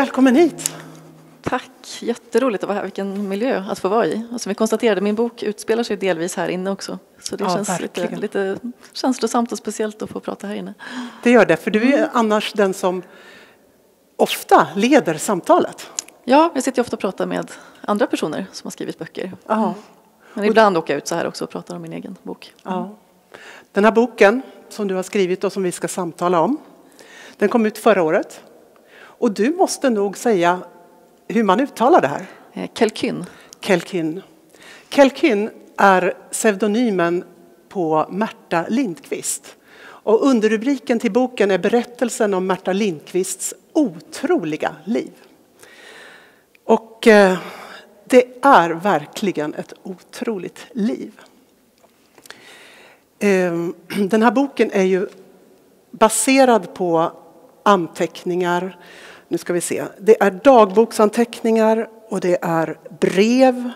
Välkommen hit! Tack, jätteroligt att vara här. Vilken miljö att få vara i. Och som vi konstaterade, min bok utspelar sig delvis här inne också. Så det Ja, känns lite, verkligen. lite känslosamt och speciellt att få prata här inne. Det gör det, för du är annars den som ofta leder samtalet. Ja, jag sitter ofta och pratar med andra personer som har skrivit böcker. Ja. Men ibland åker jag ut så här också och pratar om min egen bok. Ja. Den här boken som du har skrivit och som vi ska samtala om, den kom ut förra året. Och du måste nog säga hur man uttalar det här. Eh, Kelkyn. Kelkin. Kelkin är pseudonymen på Märta Lindqvist. Och underrubriken till boken är berättelsen om Märta Lindqvists otroliga liv. Och eh, det är verkligen ett otroligt liv. Eh, Den här boken är ju baserad på anteckningar. Nu ska vi se. Det är dagboksanteckningar och det är brev.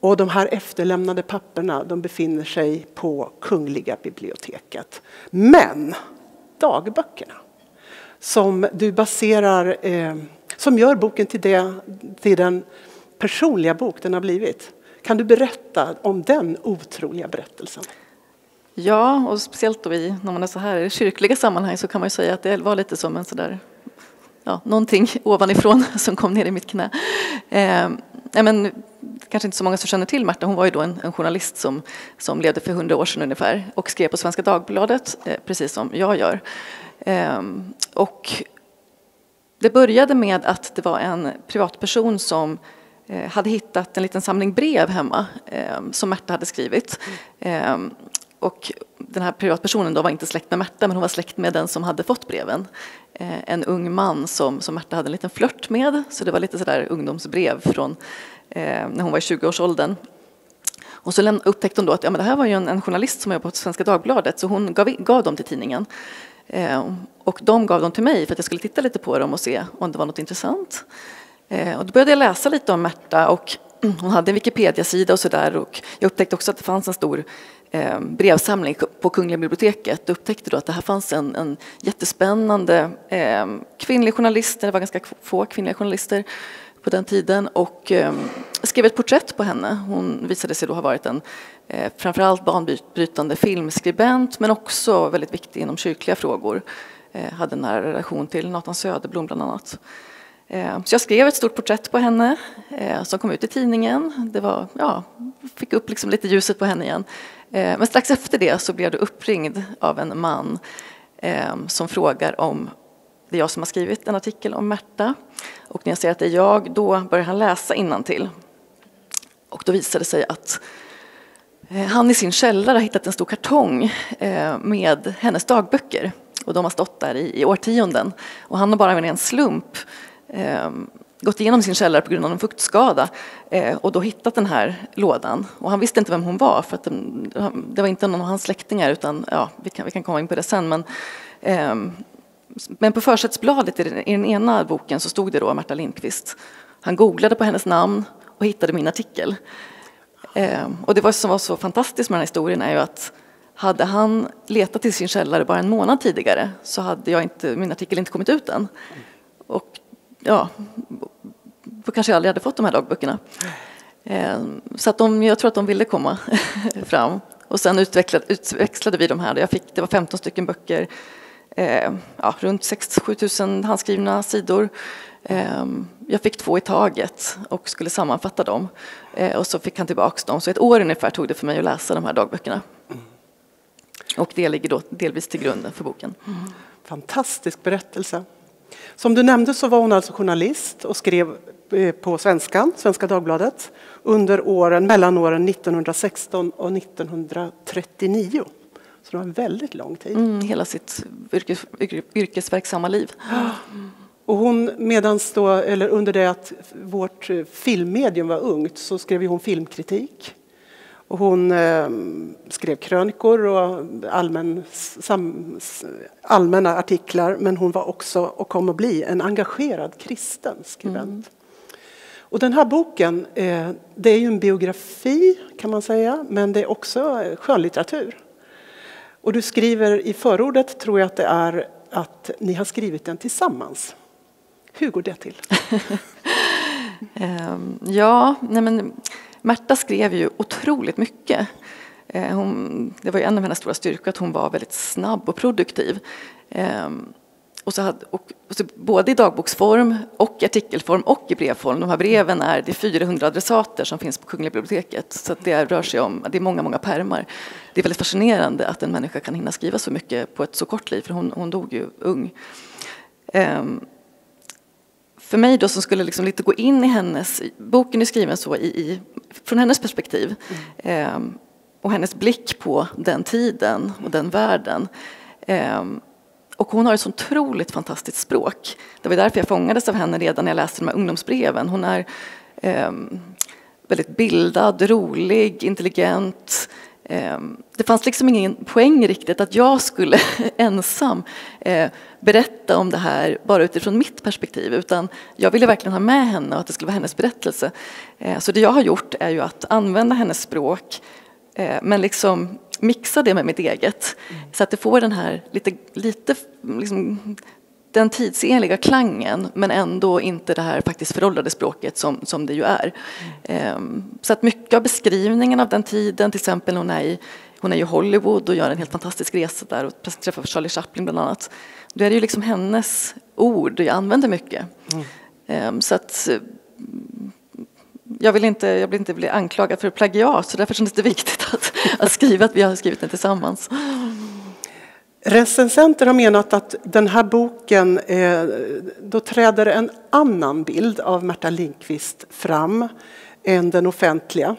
Och de här efterlämnade papperna de befinner sig på Kungliga biblioteket. Men dagböckerna som du baserar, eh, som gör boken till, det, till den personliga bok den har blivit. Kan du berätta om den otroliga berättelsen? Ja, och speciellt då i, när man är så här i kyrkliga sammanhang så kan man ju säga att det var lite som en sådär, ja, någonting ovanifrån som kom ner i mitt knä. Eh, men, kanske inte så många som känner till Märta, hon var ju då en, en journalist som, som levde för hundra år sedan ungefär och skrev på Svenska Dagbladet, eh, precis som jag gör. Eh, och det började med att det var en privatperson som eh, hade hittat en liten samling brev hemma eh, som Märta hade skrivit. Mm och den här privatpersonen då var inte släkt med Märta men hon var släkt med den som hade fått breven. Eh, en ung man som, som Märta hade en liten flört med så det var lite sådär ungdomsbrev från eh, när hon var i 20-årsåldern. Och så upptäckte hon då att ja, men det här var ju en, en journalist som jobbade på Svenska Dagbladet så hon gav, gav dem till tidningen. Eh, och de gav dem till mig för att jag skulle titta lite på dem och se om det var något intressant. Eh, och då började jag läsa lite om Märta och hon hade en Wikipedia-sida och sådär och jag upptäckte också att det fanns en stor Eh, brevsamling på Kungliga biblioteket. Upptäckte då att det här fanns en, en jättespännande eh, kvinnlig journalist, det var ganska få kvinnliga journalister på den tiden och eh, skrev ett porträtt på henne. Hon visade sig då ha varit en eh, framförallt banbrytande filmskribent men också väldigt viktig inom kyrkliga frågor. Eh, hade en nära relation till Nathan Söderblom bland annat. Eh, så jag skrev ett stort porträtt på henne eh, som kom ut i tidningen. Det var, ja, fick upp liksom lite ljuset på henne igen. Eh, men strax efter det så blev du uppringd av en man ehm, som frågar om det är jag som har skrivit en artikel om Märta. Och när jag säger att det är jag, då börjar han läsa innantill. Och då visade det sig att eh, han i sin källare har hittat en stor kartong eh, med hennes dagböcker. Och de har stått där i, i årtionden. Och han har bara med en slump ehm, gått igenom sin källare på grund av en fuktskada eh, och då hittat den här lådan. Och han visste inte vem hon var för att det var inte någon av hans släktingar utan ja, vi kan, vi kan komma in på det sen. Men, eh, men på försättsbladet i den, i den ena boken så stod det då Märta Lindqvist. Han googlade på hennes namn och hittade min artikel. Eh, och det var som var så fantastiskt med den här historien är ju att hade han letat i sin källare bara en månad tidigare så hade jag inte, min artikel inte kommit ut än. Och ja, då kanske jag aldrig hade fått de här dagböckerna. Eh, så att de, jag tror att de ville komma fram. Och sen utvecklade, utväxlade vi de här. Jag fick, det var 15 stycken böcker, eh, ja, runt 6-7 tusen handskrivna sidor. Eh, jag fick två i taget och skulle sammanfatta dem. Eh, och så fick han tillbaka dem. Så ett år ungefär tog det för mig att läsa de här dagböckerna. Och det ligger då delvis till grunden för boken. Mm. Fantastisk berättelse. Som du nämnde så var hon alltså journalist och skrev eh, på Svenskan, Svenska Dagbladet under åren, mellan åren 1916 och 1939. Så det var en väldigt lång tid. Mm, hela sitt yrkes, yrke- yrkesverksamma liv. Och hon, medans då, eller under det att vårt eh, filmmedium var ungt så skrev hon filmkritik. Och hon eh, skrev krönikor och allmän, sam, allmänna artiklar men hon var också och kom att bli en engagerad kristen skribent. Och den här boken eh, det är ju en biografi kan man säga men det är också eh, skönlitteratur. Och du skriver i förordet, tror jag att det är, att ni har skrivit den tillsammans. Hur går det till? Ehm, ja, nej men Märta skrev ju otroligt mycket. Eh, hon, det var ju en av hennes stora styrkor att hon var väldigt snabb och produktiv. Ehm, och så hade, och, och så både i dagboksform och artikelform och i brevform. De här breven är det är 400 adressater som finns på Kungliga biblioteket. Så det rör sig om det är många, många pärmar. Det är väldigt fascinerande att en människa kan hinna skriva så mycket på ett så kort liv, för hon, hon dog ju ung. Um, för mig då som skulle liksom lite gå in i hennes, boken är skriven så i, i från hennes perspektiv mm. eh, och hennes blick på den tiden och den världen. Eh, och hon har ett så otroligt fantastiskt språk. Det var därför jag fångades av henne redan när jag läste de här ungdomsbreven. Hon är eh, väldigt bildad, rolig, intelligent. Eh, det fanns liksom ingen poäng riktigt att jag skulle ensam eh, berätta om det här bara utifrån mitt perspektiv utan jag ville verkligen ha med henne och att det skulle vara hennes berättelse. Eh, så det jag har gjort är ju att använda hennes språk eh, men liksom mixa det med mitt eget. Mm. Så att det får den här lite, lite liksom, den tidsenliga klangen men ändå inte det här faktiskt föråldrade språket som, som det ju är. Ehm, så att mycket av beskrivningen av den tiden, till exempel hon är i hon är i Hollywood och gör en helt fantastisk resa där och träffar Charlie Chaplin bland annat. Då är det ju liksom hennes ord jag använder mycket. Mm. Så att jag vill inte, jag vill inte bli anklagad för plagiat så därför kändes det viktigt att, att skriva att vi har skrivit den tillsammans. Recensenter har menat att den här boken, eh, då träder en annan bild av Märta Lindqvist fram än den offentliga.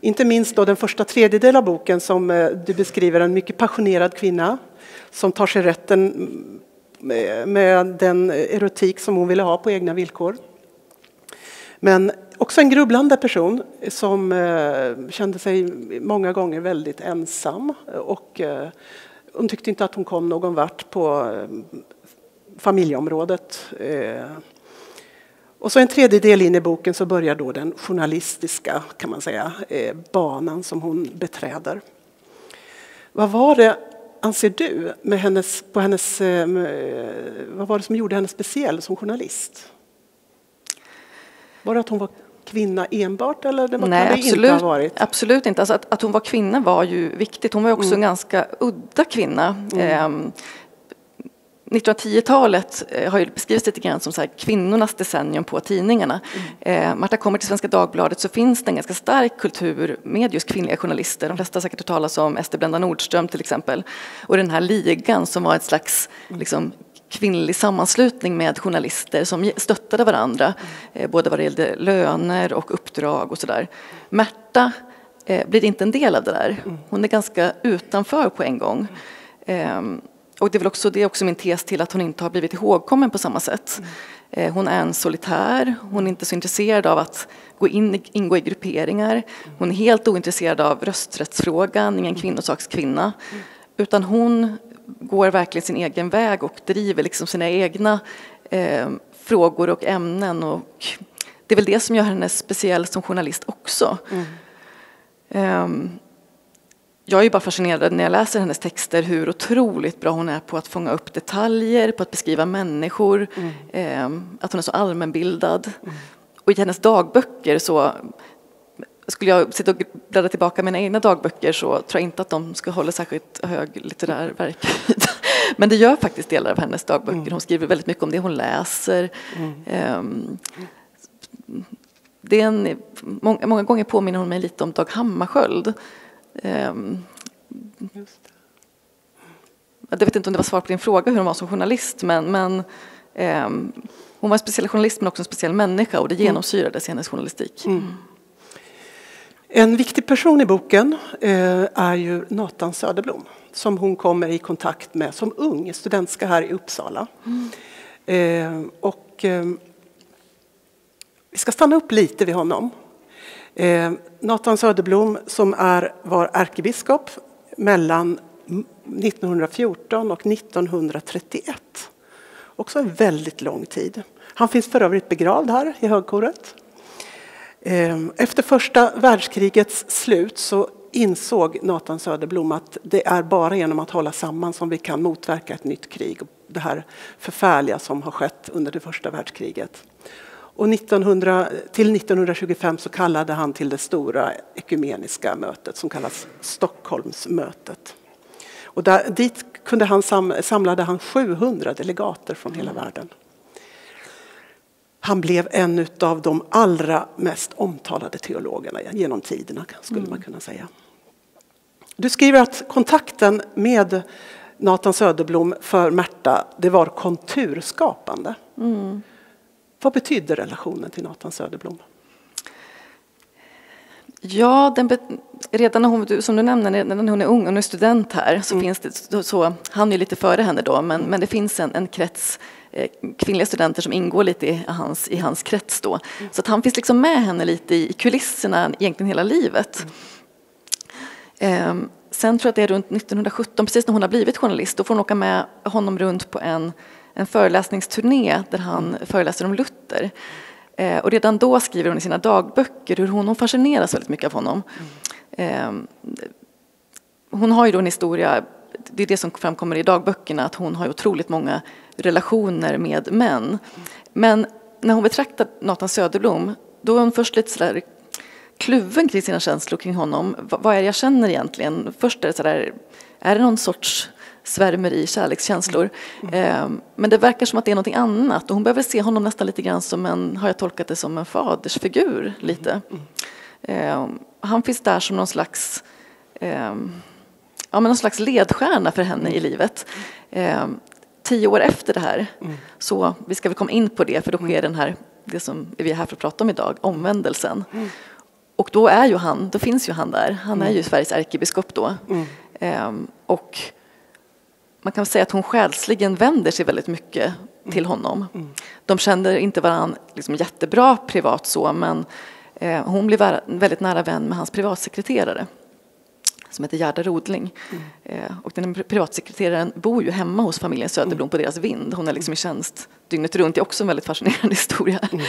Inte minst då den första tredjedel av boken som eh, du beskriver en mycket passionerad kvinna som tar sig rätten mm, eh, med den erotik som hon ville ha på egna villkor. Men också en grubblande person som kände sig många gånger väldigt ensam och hon tyckte inte att hon kom någon vart på eh, familjeområdet. Eh. Och så en tredjedel in i boken så börjar då den journalistiska kan man säga, eh, banan som hon beträder. Vad var det, anser du, med hennes, på hennes, vad var det som gjorde henne speciell som journalist? Var det att hon var kvinna enbart eller det Nej, absolut, inte varit? Absolut inte. Alltså att, att hon var kvinna var ju viktigt. Hon var också mm. en ganska udda kvinna. Mm. Eh, 1910-talet eh, har ju beskrivits lite grann som så här kvinnornas decennium på tidningarna. Mm. Eh, Marta kommer till Svenska Dagbladet så finns det en ganska stark kultur med just kvinnliga journalister. De flesta har säkert hört talas om Ester Blenda Nordström till exempel. Och den här ligan som var ett slags liksom, kvinnlig sammanslutning med journalister som stöttade varandra, eh, både vad det gällde löner och uppdrag och sådär. Märta eh, blir inte en del av det där. Hon är ganska utanför på en gång. Ehm, och det är, väl också, det är också min tes till att hon inte har blivit ihågkommen på samma sätt. Eh, hon är en solitär, hon är inte så intresserad av att gå in, ingå i grupperingar. Hon är helt ointresserad av rösträttsfrågan, ingen kvinnosakskvinna. Utan hon går verkligen sin egen väg och driver liksom sina egna eh, frågor och ämnen. Och det är väl det som gör henne speciell som journalist också. Mm. Um, jag är bara fascinerad när jag läser hennes texter hur otroligt bra hon är på att fånga upp detaljer, på att beskriva människor, mm. um, att hon är så allmänbildad. Mm. Och i hennes dagböcker så skulle jag sitta och bläddra tillbaka mina egna dagböcker så tror jag inte att de skulle hålla särskilt hög litterär verkhöjd. Men det gör faktiskt delar av hennes dagböcker. Hon skriver väldigt mycket om det hon läser. Mm. Det är en, många, många, gånger påminner hon mig lite om Dag Hammarskjöld. Um, jag vet inte om det var svar på din fråga hur hon var som journalist men, men um, hon var en speciell journalist men också en speciell människa och det mm. genomsyrades i hennes journalistik. Mm. En viktig person i boken eh, är ju Nathan Söderblom som hon kommer i kontakt med som ung studentska här i Uppsala. Mm. Och, ehm, vi ska stanna upp lite vid honom. Eh, Nathan Söderblom som är, var ärkebiskop mellan 1914 och 1931. Också en väldigt lång tid. Han finns för övrigt begravd här i högkoret. Ehm, efter första världskrigets slut så insåg Nathan Söderblom att det är bara genom att hålla samman som vi kan motverka ett nytt krig. Det här förfärliga som har skett under det första världskriget. Och 1900, till 1925 så kallade han till det stora ekumeniska mötet som kallas Stockholmsmötet. Och där, dit kunde han sam, samlade han 700 delegater från hela mm. världen. Han blev en av de allra mest omtalade teologerna genom tiderna, skulle mm. man kunna säga. Du skriver att kontakten med Nathan Söderblom för Märta, det var konturskapande. Mm. Vad betydde relationen till Nathan Söderblom? Ja, den redan när hon, som du nämner, när hon är ung, hon är student här, så mm. finns det, så, han är lite före henne då, men, men det finns en, en krets Eh, kvinnliga studenter som ingår lite i hans, i hans krets då. Så att han finns liksom med henne lite i kulisserna egentligen hela livet. Mm. Sen tror jag att det är runt 1917, precis när hon har blivit journalist, då får hon åka med honom runt på en, en föreläsningsturné där han föreläser om Luther. Eh, och redan då skriver hon i sina dagböcker hur hon, hon fascineras väldigt mycket av honom. Mm. Hon har ju då en historia, det är det som framkommer i dagböckerna, att hon har otroligt många relationer med män. Men när hon betraktar Nathan Söderblom, då är hon först lite sådär kluven kring sina känslor kring honom. Vad är det jag känner egentligen? Först är det sådär, är det någon sorts svärmeri, kärlekskänslor. Mm. Men det verkar som att det är något annat och hon behöver se honom nästan lite grann som en, har jag tolkat det som en fadersfigur lite. Mm. Han finns där som någon slags, ehm, ja, men någon slags ledstjärna för henne i livet. Ehm, tio år efter det här, så vi ska väl komma in på det för då sker den här, det som vi är här för att prata om idag, omvändelsen. Och då är ju han, då finns ju han där, han är ju Sveriges ärkebiskop då. Mm. och man kan säga att hon själsligen vänder sig väldigt mycket till mm. honom. Mm. De känner inte varandra liksom jättebra privat så, men eh, hon blir väldigt nära vän med hans privatsekreterare som heter Gerda Rodling. Mm. Eh, och den privatsekreteraren bor ju hemma hos familjen Söderblom mm. på deras vind. Hon är liksom i tjänst dygnet runt. Det är också en väldigt fascinerande historia. Mm.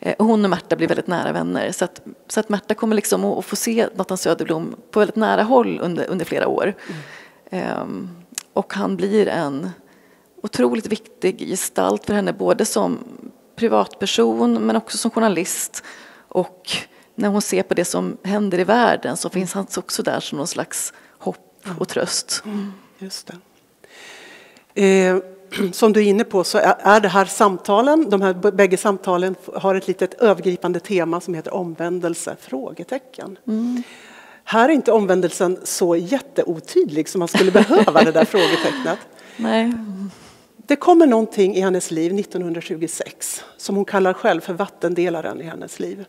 Eh, och hon och Märta blir väldigt nära vänner. Så att, så att Märta kommer liksom att, få se Nathan Söderblom på väldigt nära håll under, under flera år. Eh, och han blir en otroligt viktig gestalt för henne, både som privatperson men också som journalist. Och när hon ser på det som händer i världen så finns han också där som någon slags hopp och tröst. Mm, just det. Eh, som du är inne på så är det här samtalen, de här bägge samtalen har ett litet övergripande tema som heter omvändelse? Frågetecken. Mm. Här är inte omvändelsen så jätteotydlig som man skulle behöva det där frågetecknet. Nej. Det kommer någonting i hennes liv 1926 som hon kallar själv för vattendelaren i hennes liv.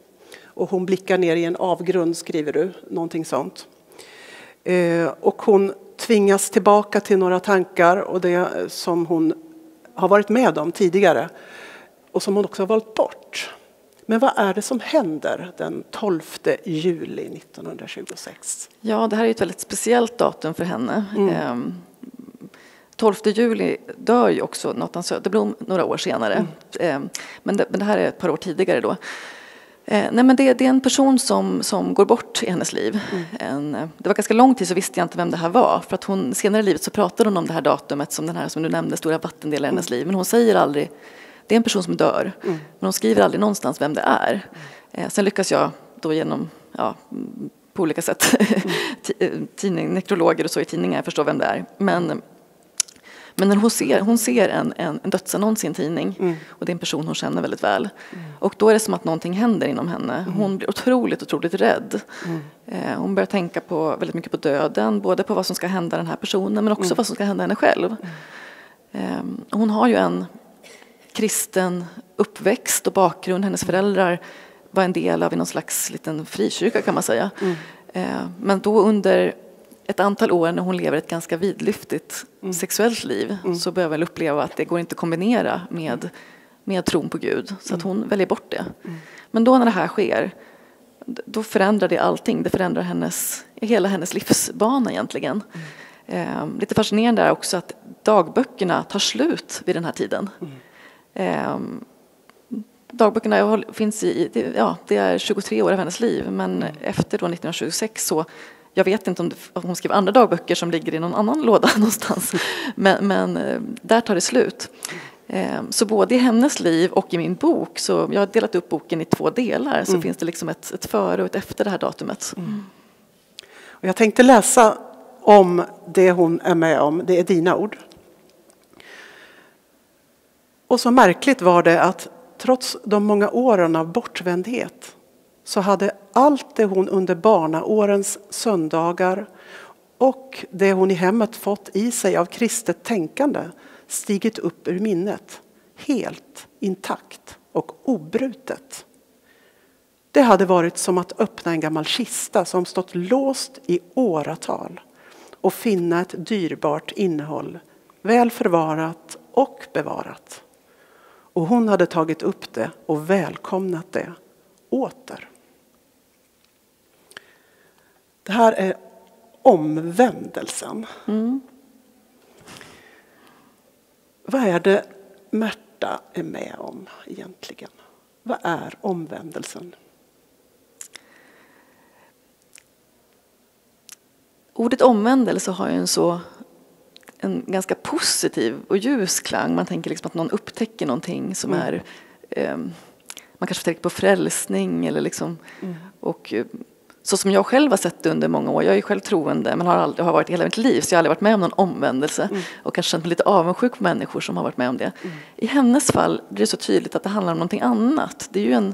Och hon blickar ner i en avgrund, skriver du, någonting sånt. Eh, och hon tvingas tillbaka till några tankar och det som hon har varit med om tidigare och som hon också har valt bort. Men vad är det som händer den 12 juli 1926? Ja, det här är ett väldigt speciellt datum för henne. Mm. 12 ehm, juli dör ju också Nathan Söderblom några år senare. Mm. Ehm, men, det, men det här är ett par år tidigare då. Eh, nej men det, det, är en person som, som går bort i hennes liv. Mm. En, eh, det var ganska lång tid så visste jag inte vem det här var. För att hon, senare i livet så pratade hon om det här datumet som den här som du nämnde, stora vattendelar i hennes mm. liv. Men hon säger aldrig det är en person som dör, mm. men de skriver aldrig någonstans vem det är. Mm. Sen lyckas jag då genom, ja, på olika sätt, mm. tidning, nekrologer och så i tidningar förstå vem det är. Men, men när hon ser, hon ser en, en, en dödsannons i en tidning mm. och det är en person hon känner väldigt väl. Mm. Och då är det som att någonting händer inom henne. Mm. Hon blir otroligt, otroligt rädd. Mm. Eh, hon börjar tänka på, väldigt mycket på döden, både på vad som ska hända den här personen men också mm. vad som ska hända henne själv. Eh, hon har ju en kristen uppväxt och bakgrund. Hennes föräldrar var en del av någon slags liten frikyrka kan man säga. Mm. Eh, men då under ett antal år när hon lever ett ganska vidlyftigt mm. sexuellt liv mm. så börjar väl uppleva att det går inte att kombinera med, med tron på Gud. Så att mm. hon väljer bort det. Mm. Men då när det här sker då förändrar det allting. Det förändrar hennes, hela hennes livsbana egentligen. Eh, lite fascinerande är också att dagböckerna tar slut vid den här tiden. Mm. dagböckerna finns i, ja, det är 23 år av hennes liv men efter då 1926 så jag vet inte om, det, om hon skrev andra dagböcker som ligger i någon annan låda någonstans. Men, men eh, där tar det slut. Eh, så både i hennes liv och i min bok, så jag har delat upp boken i två delar, så mm. finns det liksom ett, ett före och ett efter det här datumet. Mm. Och jag tänkte läsa om det hon är med om, det är dina ord. Och så märkligt var det att trots de många åren av bortvändhet så hade allt det hon under barnaårens söndagar och det hon i hemmet fått i sig av kristet tänkande stigit upp ur minnet, helt intakt och obrutet. Det hade varit som att öppna en gammal kista som stått låst i åratal och finna ett dyrbart innehåll, väl förvarat och bevarat. Och hon hade tagit upp det och välkomnat det åter. Det här är omvändelsen. Mm. Vad är det Märta är med om egentligen? Vad är omvändelsen? Ordet omvändelse har ju en så en ganska positiv och ljus klang. Man tänker liksom att någon upptäcker någonting som mm. är eh, man kanske tänker på frälsning eller liksom mm. och eh, så som jag själv har sett det under många år, jag är själv troende men har, aldrig, har varit hela mitt liv så jag har aldrig varit med om någon omvändelse mm. och kanske känt mig lite avundsjuk på människor som har varit med om det. Mm. I hennes fall blir det så tydligt att det handlar om någonting annat. Det är ju en,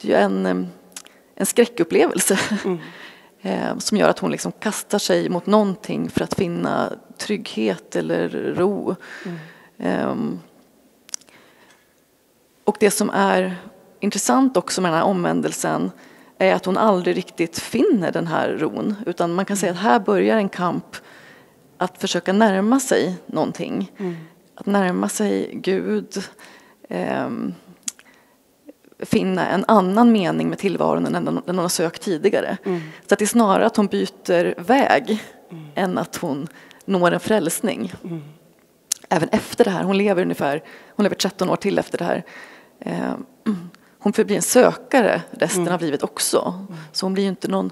det är en, en skräckupplevelse mm. Eh, som gör att hon liksom kastar sig mot någonting för att finna trygghet eller ro. Um, och det som är intressant också med den här omvändelsen är att hon aldrig riktigt finner den här ron. Utan man kan säga att här börjar en kamp att försöka närma sig någonting. Mm. Att närma sig Gud. Eh, finna en annan mening med tillvaron än den hon har sökt tidigare. Mm. Så att det är snarare att hon byter väg mm. än att hon når en frälsning. Mm. Även efter det här, hon lever ungefär, hon lever 13 år till efter det här. Eh, hon förblir en sökare resten mm. av livet också. Mm. Så hon blir ju inte någon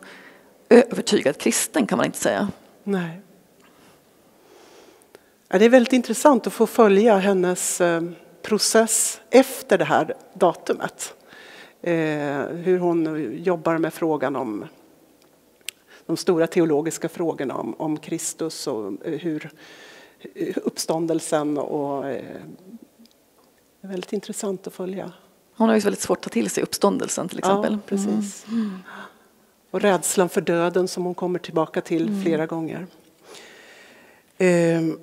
övertygad kristen kan man inte säga. Nej. Det är väldigt intressant att få följa hennes eh, process efter det här datumet. Eh, hur hon jobbar med frågan om de stora teologiska frågorna om, om Kristus och eh, hur uppståndelsen och väldigt intressant att följa. Hon har ju väldigt svårt att ta till sig uppståndelsen till exempel. Ja, precis. Mm. Och rädslan för döden som hon kommer tillbaka till mm. flera gånger. Ehm,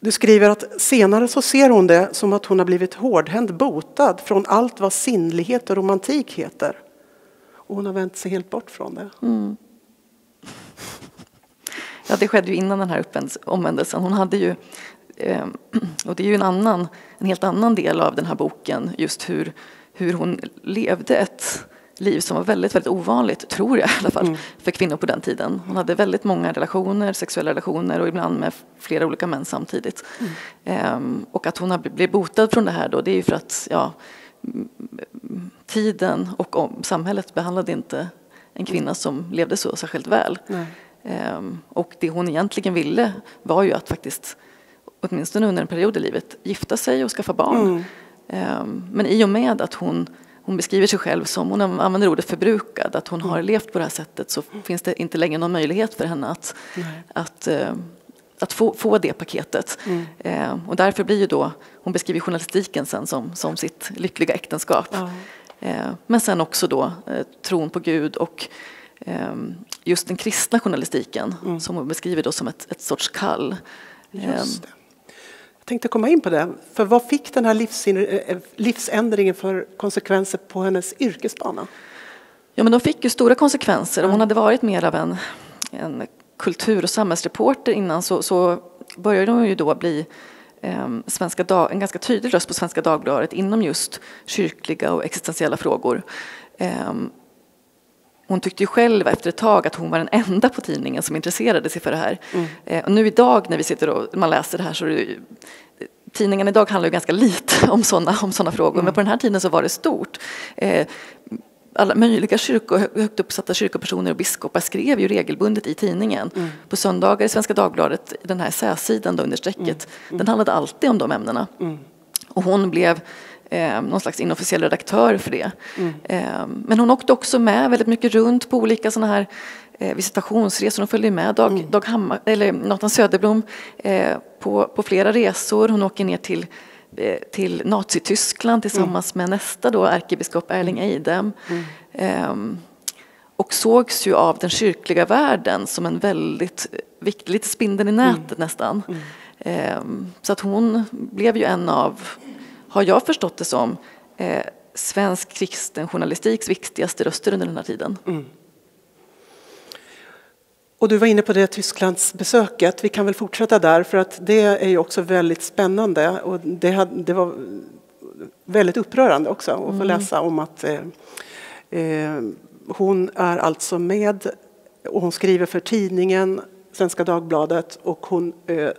du skriver att senare så ser hon det som att hon har blivit hårdhänt botad från allt vad sinnlighet och romantik heter. Och hon har vänt sig helt bort från det. Mm. Ja, det skedde ju innan den här omvändelsen. Hon hade ju och det är ju en, annan, en helt annan del av den här boken, just hur, hur hon levde ett liv som var väldigt, väldigt ovanligt, tror jag i alla fall, mm. för kvinnor på den tiden. Hon hade väldigt många relationer, sexuella relationer och ibland med flera olika män samtidigt. Mm. Ehm, och att hon har blivit botad från det här då, det är ju för att ja, tiden och om, samhället behandlade inte en kvinna som levde så särskilt väl. Ehm, och det hon egentligen ville var ju att faktiskt åtminstone under en period i livet, gifta sig och skaffa barn. Mm. Ehm, men i och med att hon, hon beskriver sig själv som, hon använder ordet förbrukad, att hon har mm. levt på det här sättet så finns det inte längre någon möjlighet för henne att, att, eh, att få, få det paketet. Mm. Ehm, och därför blir ju då, hon beskriver journalistiken sen som, som sitt lyckliga äktenskap. Ehm, men sen också då eh, tron på Gud och just den kristna journalistiken mm. som hon beskriver då som ett, ett sorts kall. Just det tänkte komma in på det. För vad fick den här eh, livsändringen för konsekvenser på hennes yrkesbana? Ja, men de fick ju stora konsekvenser. Om hon hade varit mer av en, en kultur och samhällsreporter innan så, så började hon ju då bli eh, Svenska Dag, en ganska tydlig röst på Svenska Dagbladet inom just kyrkliga och existentiella frågor. Eh, hon tyckte ju själv efter ett tag att hon var den enda på tidningen som intresserade sig för det här. Mm. Eh, och nu idag när vi sitter och man läser det här så är det, tidningarna idag handlar ju ganska lite om sådana om såna frågor, mm. men på den här tiden så var det stort. Eh, alla möjliga kyrko, högt uppsatta kyrkopersoner och biskopar skrev ju regelbundet i tidningen. Mm. På söndagar i Svenska Dagbladet, den här essäsidan under strecket, mm. mm. den handlade alltid om de ämnena. Mm. Och hon blev eh, någon slags inofficiell redaktör för det. Mm. Eh, men hon åkte också med väldigt mycket runt på olika sådana här eh, visitationsresor. Hon följde med Dag, mm. Dag Hammar, eller Nathan Söderblom eh, på, på flera resor. Hon åker ner till eh, till Nazityskland tillsammans mm. med nästa då ärkebiskop Erling Eidem. Mm. Um, och sågs ju av den kyrkliga världen som en väldigt viktig, lite spindeln i nätet mm. nästan. Um, så att hon blev ju en av har jag förstått det som, eh, svensk kristen journalistiks viktigaste röster under den här tiden. Mm. Och du var inne på det Tysklands besöket. Vi kan väl fortsätta där för att det är ju också väldigt spännande och det, hade, det var väldigt upprörande också att få mm. läsa om att eh, eh, hon är alltså med och hon skriver för tidningen Svenska Dagbladet och hon eh,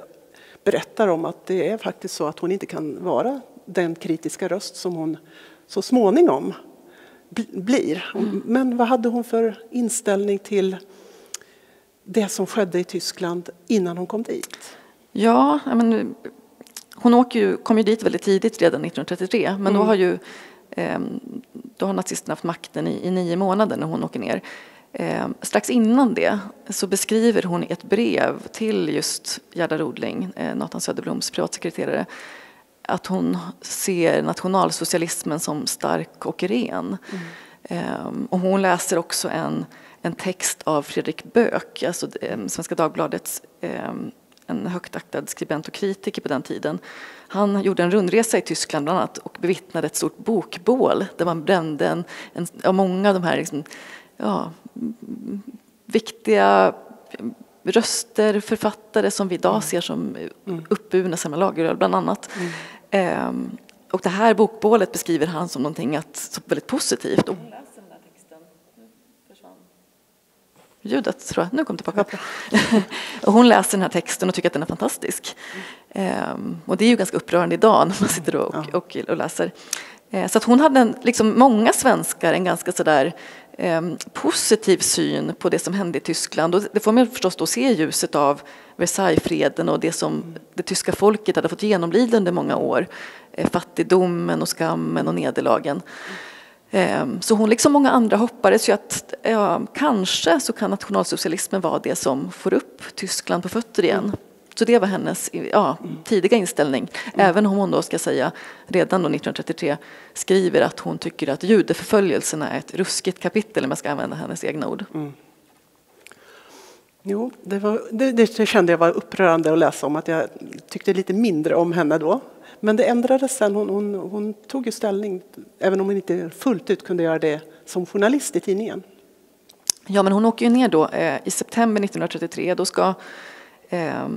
berättar om att det är faktiskt så att hon inte kan vara den kritiska röst som hon så småningom blir. Mm. Men vad hade hon för inställning till det som skedde i Tyskland innan hon kom dit? Ja, men, hon åker ju, kom ju dit väldigt tidigt, redan 1933. Men mm. då har ju ehm, då har nazisterna haft makten i, i nio månader när hon åker ner. Eh, strax innan det så beskriver hon i ett brev till just Gerda Rodling, eh, Nathan Söderbloms privatsekreterare, att hon ser nationalsocialismen som stark och ren. Mm. Um, och hon läser också en, en text av Fredrik Böök, alltså um, Svenska Dagbladets um, en högt aktad skribent och kritiker på den tiden. Han gjorde en rundresa i Tyskland bland annat och bevittnade ett stort bokbål där man brände en, en, av många av de här liksom, ja, viktiga röster, författare som vi idag mm. ser som mm. uppburna Selma Lagerlöf bland annat. Mm. Ehm, och det här bokbålet beskriver han som någonting att, som väldigt positivt. Och ljudet tror jag, nu kom tillbaka. och hon läser den här texten och tycker att den är fantastisk. Mm. och det är ju ganska upprörande idag när man sitter och, och, och läser. Eh, så att hon hade en, liksom många svenskar en ganska sådär Ehm, positiv syn på det som hände i Tyskland. Och det får man förstås då se i ljuset av Versaillesfreden och det som det tyska folket hade fått genomlida under många år. Eh, fattigdomen och skammen och nederlagen. Ehm, så hon liksom många andra hoppades ju att ja, kanske så kan nationalsocialismen vara det som får upp Tyskland på fötter igen. Så det var hennes ja, tidiga inställning. Mm. Även om hon då ska säga redan då 1933 skriver att hon tycker att judeförföljelserna är ett ruskigt kapitel om jag ska använda hennes egna ord. Mm. Jo, det, var, det, det, kände jag var upprörande att läsa om att jag tyckte lite mindre om henne då. Men det ändrades sen. Hon, hon, hon tog ju ställning, även om hon inte fullt ut kunde göra det som journalist i tidningen. Ja, men hon åker ju ner då eh, i september 1933. Då ska eh,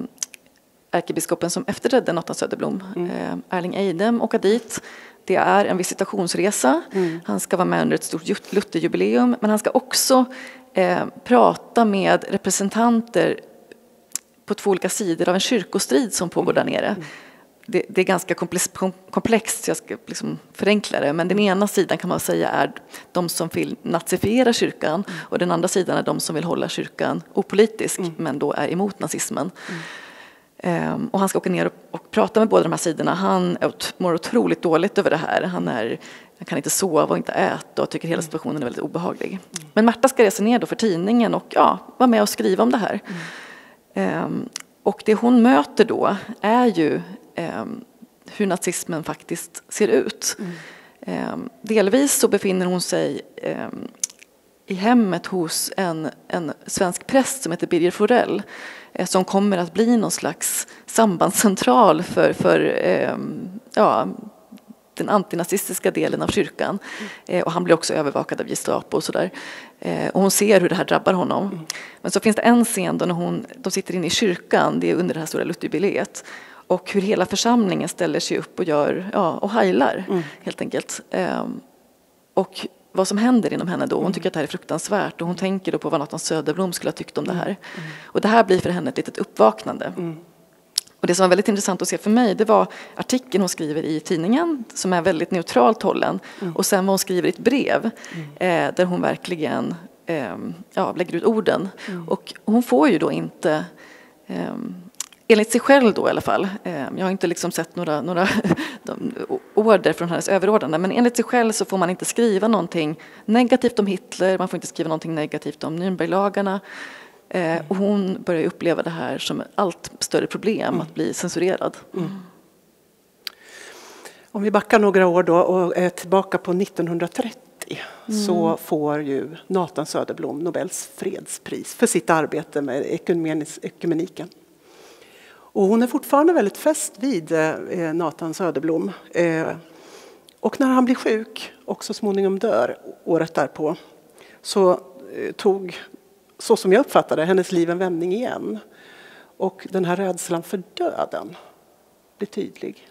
ärkebiskopen som efterträdde Nathan Söderblom, mm. Eh, Erling Eidem, åka dit. Det är en visitationsresa. Mm. Han ska vara med under ett stort Lutherjubileum, men han ska också eh, prata med representanter på två olika sidor av en kyrkostrid som pågår där nere. Mm. Det, det, är ganska komplext, så jag ska liksom förenkla det. Men den ena sidan kan man säga är de som vill nazifiera kyrkan mm. och den andra sidan är de som vill hålla kyrkan opolitisk mm. men då är emot nazismen. Mm. Um, och han ska åka ner och, och, prata med båda de här sidorna. Han mår otroligt dåligt över det här. Han, är, han kan inte sova och inte äta och tycker hela mm. situationen är väldigt obehaglig. Men Märta ska resa ner då för tidningen och ja, vara med och skriva om det här. Mm. Um, och det hon möter då är ju um, hur nazismen faktiskt ser ut. Mm. delvis så befinner hon sig i hemmet hos en, en svensk präst som heter Birger Forell Eh, som kommer att bli någon slags sambandscentral för, för eh, ja, den antinazistiska delen av kyrkan. Mm. och han blir också övervakad av Gestapo och sådär. och hon ser hur det här drabbar honom. Mm. Men så finns det en scen då när hon, de sitter inne i kyrkan, det är under det här stora Lutherjubileet. Och hur hela församlingen ställer sig upp och gör, ja, och heilar mm. helt enkelt. och vad som händer inom henne då. Hon tycker att det här är fruktansvärt och hon tänker då på vad Nathan Söderblom skulle ha tyckt om det här. Mm. Och det här blir för henne ett litet uppvaknande. Mm. Och det som var väldigt intressant att se för mig det var artikeln hon skriver i tidningen som är väldigt neutralt hållen mm. och sen vad hon skriver i ett brev mm. eh, där hon verkligen eh, ja, lägger ut orden. Mm. Och hon får ju då inte eh, Enligt sig själv då i alla fall, eh, jag har inte liksom sett några, några order från hennes överordnade, men enligt sig själv så får man inte skriva någonting negativt om Hitler, man får inte skriva någonting negativt om Nürnberglagarna. Eh, och hon börjar uppleva det här som ett allt större problem mm. att bli censurerad. Mm. Om vi backar några år då och är tillbaka på 1930 mm. så får ju Nathan Söderblom Nobels fredspris för sitt arbete med ekumeniken. Och hon är fortfarande väldigt fäst vid eh, Nathan Söderblom. Eh, och när han blir sjuk och så småningom dör året därpå så eh, tog så som jag uppfattade hennes liv en vändning igen. Och den här rädslan för döden blir tydlig.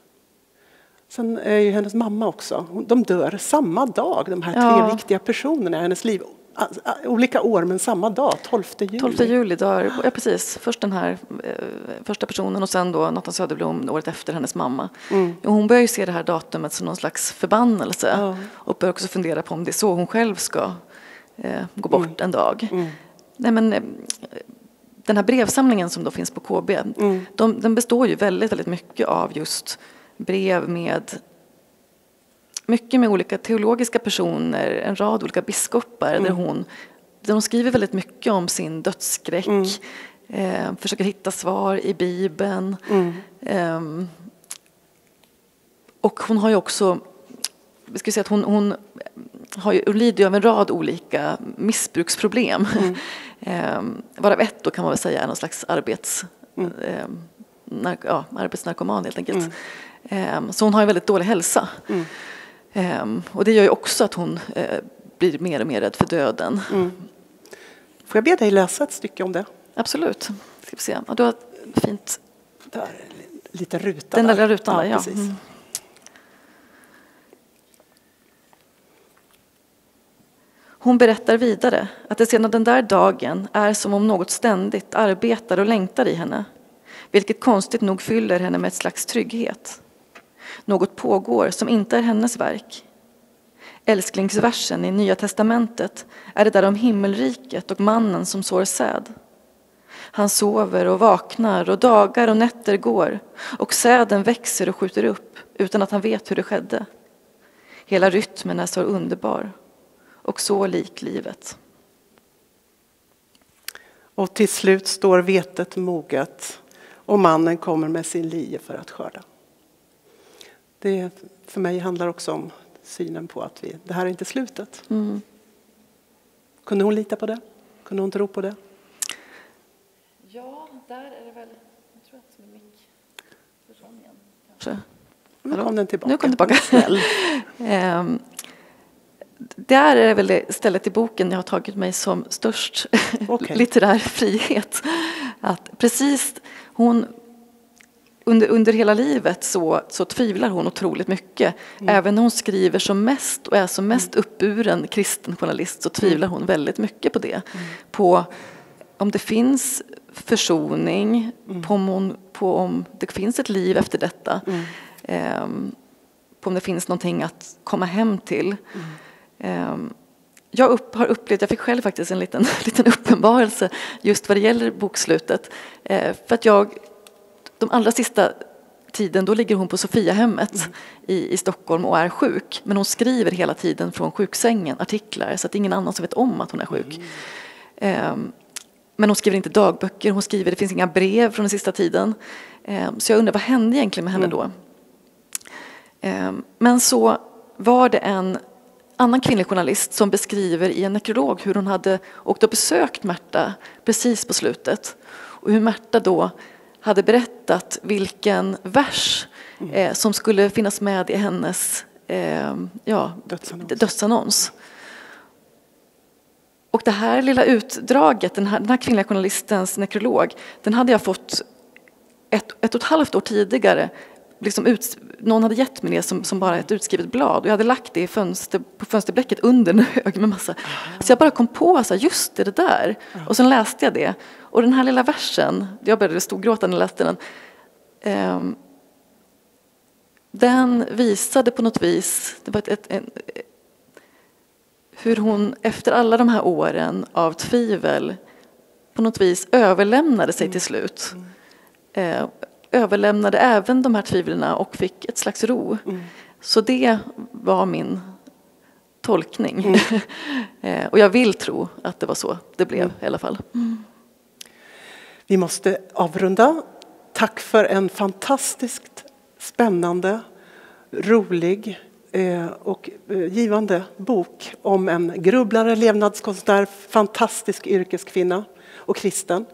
Sen är ju hennes mamma också, de dör samma dag, de här tre ja. viktiga personerna i hennes liv. Olika år men samma dag, 12 juli. 12 juli dör, ja precis, först den här eh, första personen och sen då Nathan Söderblom året efter hennes mamma. Mm. Och hon börjar ju se det här datumet som någon slags förbannelse ja. och börjar också fundera på om det är så hon själv ska eh, gå bort mm. en dag. Mm. Nej, men, eh, den här brevsamlingen som då finns på KB, mm. de, den består ju väldigt, väldigt mycket av just brev med mycket med olika teologiska personer, en rad olika biskopar mm. där, hon, där hon skriver väldigt mycket om sin dödsskräck, mm. eh, försöker hitta svar i Bibeln. Mm. Eh, och hon har ju också, vi ska säga att hon, hon har ju, lider av en rad olika missbruksproblem. Mm. eh, varav ett då kan man väl säga är någon slags arbets, mm. eh, nark, ja, arbetsnarkoman helt enkelt. Mm. Eh, så hon har ju väldigt dålig hälsa. Mm. Eh, och det gör ju också att hon eh, blir mer och mer rädd för döden. Mm. Får jag be dig läsa ett stycke om det? Absolut. Ska vi se. Ja, du har fint... Där, lite ruta Den där, där rutan ja, där, ja. Precis. Mm. Hon berättar vidare att det sedan den där dagen är som om något ständigt arbetar och längtar i henne, vilket konstigt nog fyller henne med ett slags trygghet. Något pågår som inte är hennes verk. Älsklingsversen i Nya testamentet är det där om himmelriket och mannen som sår säd. Han sover och vaknar och dagar och nätter går och säden växer och skjuter upp utan att han vet hur det skedde. Hela rytmen är så underbar och så lik livet. Och till slut står vetet moget och mannen kommer med sin lie för att skörda. Det för mig handlar också om synen på att vi, det här är inte slutet. Mm. Kunde hon lita på det? Kunde hon tro på det? Ja, där är det väl... Jag tror att min mick försvann igen. Kanske. Nu kom den tillbaka. Nu kom tillbaka. där är väl det stället i boken jag har tagit mig som störst okay. litterär frihet. Att precis, hon, under, under hela livet så, så tvivlar hon otroligt mycket. Mm. Även när hon skriver som mest och är som mest mm. uppburen kristen journalist så tvivlar hon väldigt mycket på det. Mm. På om det finns försoning, mm. på, om hon, på om det finns ett liv efter detta. Eh, på om det finns någonting att komma hem till. Mm. Ehm, jag upp, har upplevt, jag fick själv faktiskt en liten, liten uppenbarelse just vad det gäller bokslutet. Eh, för att jag, de allra sista tiden, då ligger hon på Sofiahemmet mm. i, i Stockholm och är sjuk. Men hon skriver hela tiden från sjuksängen artiklar så att det är ingen annan som vet om att hon är sjuk. Mm. Um, men hon skriver inte dagböcker, hon skriver, det finns inga brev från den sista tiden. Um, så jag undrar vad hände egentligen med henne mm. då? Um, men så var det en annan kvinnlig journalist som beskriver i en nekrolog hur hon hade åkt och besökt Märta precis på slutet. Och hur Märta då hade berättat vilken vers eh, som skulle finnas med i hennes eh, ja, dödsannons. dödsannons. Och det här lilla utdraget, den här, den här kvinnliga journalistens nekrolog, den hade jag fått ett, ett och ett halvt år tidigare liksom ut, någon hade gett mig det som, som, bara ett utskrivet blad och jag hade lagt det i fönster, på fönsterblecket under en hög med massa. Så jag bara kom på så här, just det, det där. Och sen läste jag det. Och den här lilla versen, jag började storgråta när jag läste den. Ehm, den visade på något vis det var ett, ett, en, hur hon efter alla de här åren av tvivel på något vis överlämnade sig till slut. Eh, överlämnade även de här tvivlen och fick ett slags ro. Så det var min tolkning. eh, och jag vill tro att det var så det blev i alla fall. Vi måste avrunda. Tack för en fantastiskt spännande, rolig eh, och eh, givande bok om en grubblare, levnadskonstnär, fantastisk yrkeskvinna och kristen.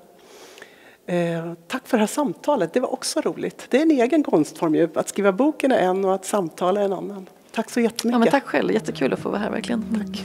Eh, tack för det här samtalet, det var också roligt. Det är en egen konstform ju. Att skriva boken är en och att samtala är en annan. Tack så jättemycket. Ja, men tack själv, jättekul att få vara här verkligen. Tack.